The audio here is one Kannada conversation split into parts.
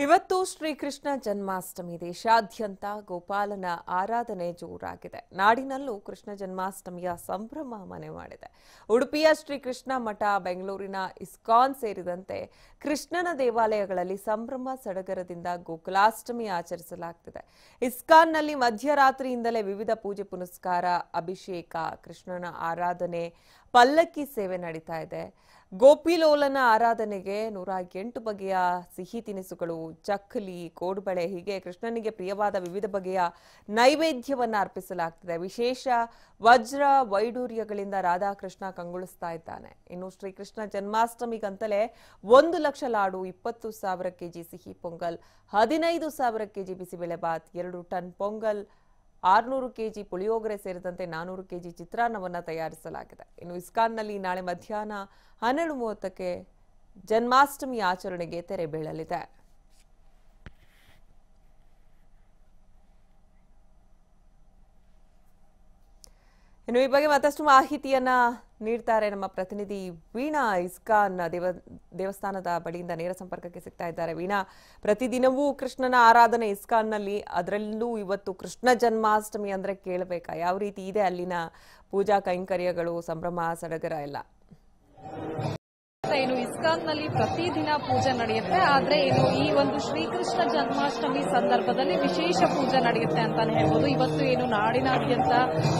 ಇವತ್ತು ಶ್ರೀಕೃಷ್ಣ ಜನ್ಮಾಷ್ಟಮಿ. ದೇಶಾದ್ಯಂತ ಗೋಪಾಲನ ಆರಾಧನೆ ಜೋರಾಗಿದೆ. ನಾಡಿನಲ್ಲೂ ಕೃಷ್ಣ ಜನ್ಮಾಷ್ಟಮಿಯ ಸಂಭ್ರಮ ಮನೆ ಮಾಡಿದೆ. ಉಡುಪಿಯ ಶ್ರೀಕೃಷ್ಣ ಮಠ, ಬೆಂಗಳೂರಿನ ಇಸ್ಕಾನ್ ಸೇರಿದಂತೆ ಕೃಷ್ಣನ ದೇವಾಲಯಗಳಲ್ಲಿ ಸಂಭ್ರಮ ಸಡಗರದಿಂದ ಗೋಕುಲಾಷ್ಟಮಿ ಆಚರಿಸಲಾಗ್ತಿದೆ. ಇಸ್ಕಾನ್ನಲ್ಲಿ ಮಧ್ಯರಾತ್ರಿಯಿಂದಲೇ ವಿವಿಧ ಪೂಜೆ ಪುನಸ್ಕಾರ, ಅಭಿಷೇಕ, ಕೃಷ್ಣನ ಆರಾಧನೆ ಪಲ್ಲಕ್ಕಿ ಸೇವೆ ನಡೀತಾ ಇದೆ. ಗೋಪಿಲೋಲನ ಆರಾಧನೆಗೆ ನೂರ ಎಂಟು ಬಗೆಯ ಸಿಹಿ ತಿನಿಸುಗಳು ಚಕ್ಕಲಿ ಕೋಡುಬಳೆ, ಹೀಗೆ ಕೃಷ್ಣನಿಗೆ ಪ್ರಿಯವಾದ ವಿವಿಧ ಬಗೆಯ ನೈವೇದ್ಯವನ್ನು ಅರ್ಪಿಸಲಾಗ್ತಿದೆ. ವಿಶೇಷ ವಜ್ರ ವೈಡೂರ್ಯಗಳಿಂದ ರಾಧಾಕೃಷ್ಣ ಕಂಗೊಳಿಸ್ತಾ ಇದ್ದಾನೆ. ಇನ್ನು ಶ್ರೀಕೃಷ್ಣ ಜನ್ಮಾಷ್ಟಮಿಗಂತಲೇ ಒಂದು ಲಕ್ಷ ಲಾಡು, ಇಪ್ಪತ್ತು ಸಾವಿರ ಕೆಜಿ ಸಿಹಿ, ಪೊಂಗಲ್, ಹದಿನೈದು ಸಾವಿರ ಕೆಜಿ ಬಿಸಿಬೇಳೆಬಾತ್ ಎರಡು ಟನ್ ಪೊಂಗಲ್ ಆರ್ನೂರು ಕೆಜಿ ಪುಳಿಯೋಗರೆ ಸೇರಿದಂತೆ ನಾನೂರು ಕೆಜಿ ಚಿತ್ರಾನ್ನವನ್ನು ತಯಾರಿಸಲಾಗಿದೆ. ಇನ್ನು ಇಸ್ಕಾನ್ನಲ್ಲಿ ನಾಳೆ ಮಧ್ಯಾಹ್ನ ಹನ್ನೆರಡು ಮೂವತ್ತಕ್ಕೆ ಜನ್ಮಾಷ್ಟಮಿ ಆಚರಣೆಗೆ ತೆರೆ ಬೀಳಲಿದೆ. ಇನ್ನು ಈ ಬಗ್ಗೆ ಮತ್ತಷ್ಟು ಮಾಹಿತಿಯನ್ನ ನೀಡ್ತಾರೆ. ನಮ್ಮ ಪ್ರತಿನಿಧಿ ವೀಣಾ ಇಸ್ಕಾನ್ ದೇವ, ದೇವಸ್ಥಾನದ ಬಳಿಯಿಂದ ನೇರ ಸಂಪರ್ಕಕ್ಕೆ ಸಿಗ್ತಾ ಇದ್ದಾರೆ. ವೀಣಾ, ಪ್ರತಿದಿನವೂ ಕೃಷ್ಣನ ಆರಾಧನೆ ಇಸ್ಕಾನ್ನಲ್ಲಿ. ಅದರಲ್ಲೂ ಇವತ್ತು ಕೃಷ್ಣ ಜನ್ಮಾಷ್ಟಮಿ ಅಂದ್ರೆ ಕೇಳಬೇಕಾ? ಯಾವ ರೀತಿ ಇದೆ ಅಲ್ಲಿನ ಪೂಜಾ ಕೈಂಕರ್ಯಗಳು, ಸಂಭ್ರಮ, ಸಡಗರ ಎಲ್ಲ? ಏನು ಇಸ್ಕಾನ್ನಲ್ಲಿ ಪ್ರತಿದಿನ ಪೂಜೆ ನಡೆಯುತ್ತೆ. ಆದ್ರೆ ಏನು ಈ ಒಂದು ಶ್ರೀಕೃಷ್ಣ ಜನ್ಮಾಷ್ಟಮಿ ಸಂದರ್ಭದಲ್ಲಿ ವಿಶೇಷ ಪೂಜೆ ನಡೆಯುತ್ತೆ ಅಂತಾನೆ ಹೇಳ್ಬೋದು. ಇವತ್ತು ಏನು ನಾಡಿನಾದ್ಯಂತ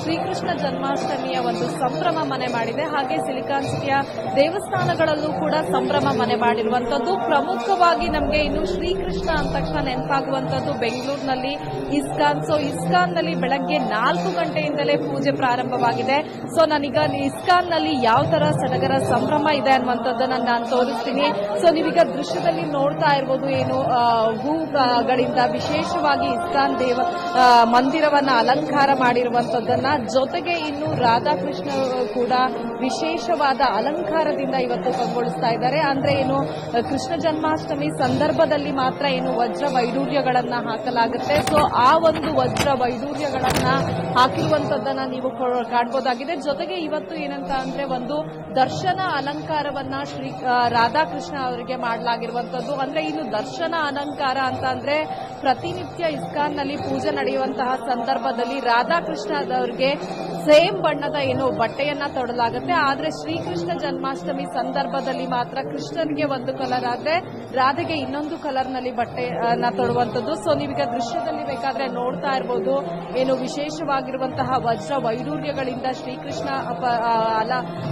ಶ್ರೀಕೃಷ್ಣ ಜನ್ಮಾಷ್ಟಮಿಯ ಒಂದು ಸಂಭ್ರಮ ಮನೆ ಮಾಡಿದೆ. ಹಾಗೆ ಸಿಲಿಕಾನ್ ಸಿಟಿಯ ದೇವಸ್ಥಾನಗಳಲ್ಲೂ ಕೂಡ ಸಂಭ್ರಮ ಮನೆ ಮಾಡಿರುವಂತದ್ದು ಪ್ರಮುಖವಾಗಿ ನಮಗೆ ಇನ್ನು ಶ್ರೀಕೃಷ್ಣ ಅಂದ ತಕ್ಷಣ ನೆನಪಾಗುವಂತದ್ದು ಬೆಂಗಳೂರಿನಲ್ಲಿ ಇಸ್ಕಾನ್. ಸೊ ಇಸ್ಕಾನ್ನಲ್ಲಿ ಬೆಳಗ್ಗೆ ನಾಲ್ಕು ಗಂಟೆಯಿಂದಲೇ ಪೂಜೆ ಪ್ರಾರಂಭವಾಗಿದೆ. ಸೊ ನಾನೀಗ ಇಸ್ಕಾನ್ನಲ್ಲಿ ಯಾವ ತರ ಸಡಗರ ಸಂಭ್ರಮ ಇದೆ ಅನ್ನುವಂಥದ್ದನ್ನ ನಾನು ತೋರಿಸ್ತೀನಿ. ಸೊ ನೀವೀಗ ದೃಶ್ಯದಲ್ಲಿ ನೋಡ್ತಾ ಇರ್ಬೋದು ಏನು ಹೂಗಳಿಂದ ವಿಶೇಷವಾಗಿ ಇಸ್ತಾನ್ ದೇವ ಮಂದಿರವನ್ನ ಅಲಂಕಾರ ಮಾಡಿರುವಂತದ್ದನ್ನ. ಜೊತೆಗೆ ಇನ್ನು ರಾಧಾಕೃಷ್ಣ ಕೂಡ ವಿಶೇಷವಾದ ಅಲಂಕಾರದಿಂದ ಇವತ್ತು ಕಂಗೊಳಿಸ್ತಾ ಇದ್ದಾರೆ. ಅಂದ್ರೆ ಏನು, ಕೃಷ್ಣ ಜನ್ಮಾಷ್ಟಮಿ ಸಂದರ್ಭದಲ್ಲಿ ಮಾತ್ರ ಏನು, ವಜ್ರ ವೈಡೂರ್ಯಗಳನ್ನ ಹಾಕಲಾಗುತ್ತೆ. ಸೊ ಆ ಒಂದು ವಜ್ರ ವೈಡೂರ್ಯಗಳನ್ನ ಹಾಕಿರುವಂತದ್ದನ್ನ ನೀವು ಕಾಣ್ಬೋದಾಗಿದೆ. ಜೊತೆಗೆ ಇವತ್ತು ಏನಂತ ಅಂದ್ರೆ ಒಂದು ದರ್ಶನ ಅಲಂಕಾರವನ್ನ ಶ್ರೀ ರಾಧಾಕೃಷ್ಣ ಅವರಿಗೆ ಮಾಡಲಾಗಿರುವಂತದ್ದು ಅಂದ್ರೆ ಇನ್ನು ದರ್ಶನ ಅಲಂಕಾರ ಅಂತ ಅಂದ್ರೆ ಪ್ರತಿನಿತ್ಯ ಇಸ್ಕಾನ್ನಲ್ಲಿ ಪೂಜೆ ನಡೆಯುವಂತಹ ಸಂದರ್ಭದಲ್ಲಿ ರಾಧಾಕೃಷ್ಣ ಅವರಿಗೆ ಸೇಮ್ ಬಣ್ಣದ ಏನು ಬಟ್ಟೆಯನ್ನ ತೊಡಲಾಗುತ್ತೆ. ಆದರೆ ಶ್ರೀಕೃಷ್ಣ ಜನ್ಮಾಷ್ಟಮಿ ಸಂದರ್ಭದಲ್ಲಿ ಮಾತ್ರ ಕೃಷ್ಣನಿಗೆ ಒಂದು ಕಲರ್ ಆದರೆ ರಾಧೆಗೆ ಇನ್ನೊಂದು ಕಲರ್ನಲ್ಲಿ ಬಟ್ಟೆಯನ್ನ ತೊಡುವಂಥದ್ದು. ಸೊ ನೀವೀಗ ದೃಶ್ಯದಲ್ಲಿ ಬೇಕಾದ್ರೆ ನೋಡ್ತಾ ಇರ್ಬೋದು. ಏನು ವಿಶೇಷವಾಗಿರುವಂತಹ ವಜ್ರ ವೈಡೂರ್ಯಗಳಿಂದ ಶ್ರೀಕೃಷ್ಣ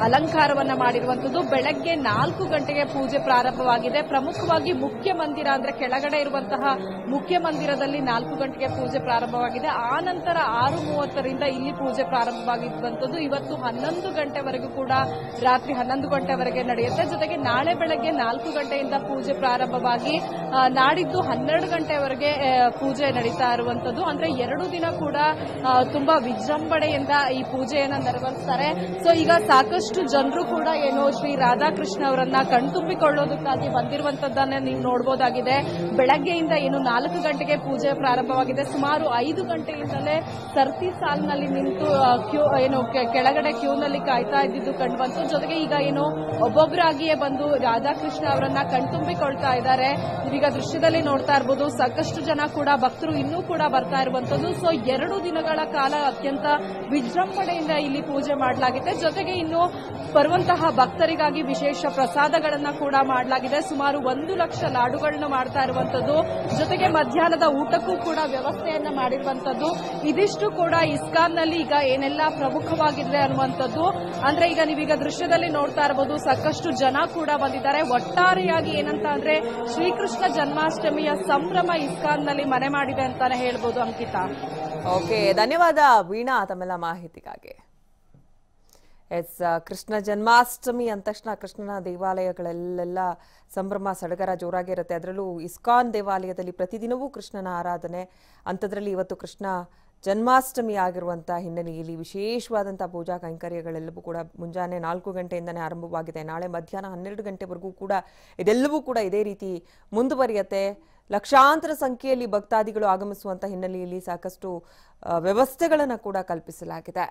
ಅಲಂಕಾರವನ್ನ ಮಾಡಿರುವಂಥದ್ದು. ಬೆಳಗ್ಗೆ ನಾಲ್ಕು ಗಂಟೆಗೆ ಪೂಜೆ ಪ್ರಾರಂಭವಾಗಿದೆ. ಪ್ರಮುಖವಾಗಿ ಮುಖ್ಯ ಮಂದಿರ ಅಂದ್ರೆ ಕೆಳಗಡೆ ಇರುವಂತಹ ಮುಖ್ಯ ಮಂದಿರದಲ್ಲಿ ನಾಲ್ಕು ಗಂಟೆಗೆ ಪೂಜೆ ಪ್ರಾರಂಭವಾಗಿದೆ. ಆ ನಂತರ ಆರು ಮೂವತ್ತರಿಂದ ಇಲ್ಲಿ ಪೂಜೆ ಪ್ರಾರಂಭವಾಗಿದ್ದಂಥದ್ದು ಇವತ್ತು ಹನ್ನೊಂದು ಗಂಟೆವರೆಗೂ ಕೂಡ ರಾತ್ರಿ ಹನ್ನೊಂದು ಗಂಟೆವರೆಗೆ ನಡೆಯುತ್ತೆ. ಜೊತೆಗೆ ನಾಳೆ ಬೆಳಗ್ಗೆ ನಾಲ್ಕು ಗಂಟೆಯಿಂದ ಪೂಜೆ ಪ್ರಾರಂಭವಾಗಿ ನಾಡಿದ್ದು ಹನ್ನೆರಡು ಗಂಟೆವರೆಗೆ ಪೂಜೆ ನಡೀತಾ ಇರುವಂತದ್ದು ಅಂದ್ರೆ ಎರಡು ದಿನ ಕೂಡ ತುಂಬಾ ವಿಜೃಂಭಣೆಯಿಂದ ಈ ಪೂಜೆಯನ್ನ ನೆರವೇರಿಸ್ತಾರೆ. ಸೊ ಈಗ ಸಾಕಷ್ಟು ಜನರು ಕೂಡ ಏನು ಶ್ರೀ ರಾಧಾಕೃಷ್ಣ ಅವರನ್ನ ಕಣ್ತುಂಬಿಕೊಳ್ಳೋದಕ್ಕಾಗಿ ಬಂದಿರುವಂತದ್ದನ್ನ ನೀವು ನೋಡಬಹುದಾಗಿದೆ ಬೆಳಗ್ಗೆಯಿಂದ ಏನು ನಾಲ್ಕು ಗಂಟೆಗೆ ಪೂಜೆ ಪ್ರಾರಂಭವಾಗಿದೆ. ಸುಮಾರು ಐದು ಗಂಟೆಯಿಂದಲೇ ಸರ್ತಿ ಸಾಲಿನಲ್ಲಿ ನಿಂತು ಕ್ಯೂ, ಏನು ಕೆಳಗಡೆ ಕ್ಯೂನಲ್ಲಿ ಕಾಯ್ತಾ ಇದ್ದಿದ್ದು ಕಂಡು ಬಂತು ಜೊತೆಗೆ ಈಗ ಏನು ಒಬ್ಬೊಬ್ಬರಾಗಿಯೇ ಬಂದು ರಾಧಾಕೃಷ್ಣ ಅವರನ್ನ ಕಣ್ತುಂಬಿಕೊಳ್ತಾ ಇದ್ದಾರೆ. ಈಗ ದೃಶ್ಯದಲ್ಲಿ ನೋಡ್ತಾ ಇರಬಹುದು ಸಾಕಷ್ಟು ಜನ ಕೂಡ, ಭಕ್ತರು ಇನ್ನೂ ಕೂಡ ಬರ್ತಾ ಇರುವಂತದ್ದು ಸೊ, ಎರಡು ದಿನಗಳ ಕಾಲ ಅತ್ಯಂತ ವಿಜೃಂಭಣೆಯಿಂದ ಇಲ್ಲಿ ಪೂಜೆ ಮಾಡಲಾಗಿದೆ. ಜೊತೆಗೆ ಇನ್ನು ಬರುವಂತಹ ಭಕ್ತರಿಗಾಗಿ ವಿಶೇಷ ಪ್ರಸಾದಗಳನ್ನ ಕೂಡ ಮಾಡಲಾಗಿದೆ. ಸುಮಾರು ಒಂದು ಲಕ್ಷ ಲಾಡುಗಳನ್ನ ಮಾಡ್ತಾ ಇರುವಂತದ್ದು ಜೊತೆಗೆ ಮಧ್ಯಾಹ್ನದ ಊಟಕ್ಕೂ ಕೂಡ ವ್ಯವಸ್ಥೆಯನ್ನ ಮಾಡಿರುವಂತದ್ದು. ಇದಿಷ್ಟು ಕೂಡ ಇಸ್ಕಾನ್ನಲ್ಲಿ ಈಗ ಏನೆಲ್ಲ ಪ್ರಮುಖವಾಗಿದೆ ಅನ್ನುವಂಥದ್ದು. ಅಂದ್ರೆ ಈಗ ನೀವೀಗ ದೃಶ್ಯದಲ್ಲಿ ನೋಡ್ತಾ ಇರಬಹುದು ಸಾಕಷ್ಟು ಜನ ಕೂಡ ಬಂದಿದ್ದಾರೆ. ಒಟ್ಟಾರೆಯಾಗಿ ಏನಂತ ಅಂದ್ರೆ ಶ್ರೀಕೃಷ್ಣ ಜನ್ಮಾಷ್ಟಮಿಯ ಸಂಭ್ರಮ ಇಸ್ಕಾನ್ನಲ್ಲಿ ಮನೆ ಮಾಡಿದೆ ಅಂತಾನೆ ಹೇಳ್ಬೋದು, ಅಂಕಿತಾ. ಓಕೆ, ಧನ್ಯವಾದ ವೀಣಾ ತಮ್ಮೆಲ್ಲ ಮಾಹಿತಿಗಾಗಿ. ಎಸ್ ಕೃಷ್ಣ ಜನ್ಮಾಷ್ಟಮಿ ಅಂದ ತಕ್ಷಣ ಕೃಷ್ಣನ ದೇವಾಲಯಗಳಲ್ಲೆಲ್ಲ ಸಂಭ್ರಮ, ಸಡಗರ ಜೋರಾಗಿರುತ್ತೆ. ಅದರಲ್ಲೂ ಇಸ್ಕಾನ್ ದೇವಾಲಯದಲ್ಲಿ ಪ್ರತಿದಿನವೂ ಕೃಷ್ಣನ ಆರಾಧನೆ. ಅಂಥದ್ರಲ್ಲಿ ಇವತ್ತು ಕೃಷ್ಣ ಜನ್ಮಾಷ್ಟಮಿ ಆಗಿರುವಂಥ ಹಿನ್ನೆಲೆಯಲ್ಲಿ ವಿಶೇಷವಾದಂಥ ಪೂಜಾ ಕೈಂಕರ್ಯಗಳೆಲ್ಲವೂ ಕೂಡ ಮುಂಜಾನೆ ನಾಲ್ಕು ಗಂಟೆಯಿಂದನೇ ಆರಂಭವಾಗಿದೆ. ನಾಳೆ ಮಧ್ಯಾಹ್ನ ಹನ್ನೆರಡು ಗಂಟೆವರೆಗೂ ಕೂಡ ಇದೆಲ್ಲವೂ ಕೂಡ ಇದೇ ರೀತಿ ಮುಂದುವರಿಯತ್ತೆ. ಲಕ್ಷಾಂತರ ಸಂಖ್ಯೆಯಲ್ಲಿ ಭಕ್ತಾದಿಗಳು ಆಗಮಿಸುವಂಥ ಹಿನ್ನೆಲೆಯಲ್ಲಿ ಸಾಕಷ್ಟು ವ್ಯವಸ್ಥೆಗಳನ್ನು ಕೂಡ ಕಲ್ಪಿಸಲಾಗಿದೆ.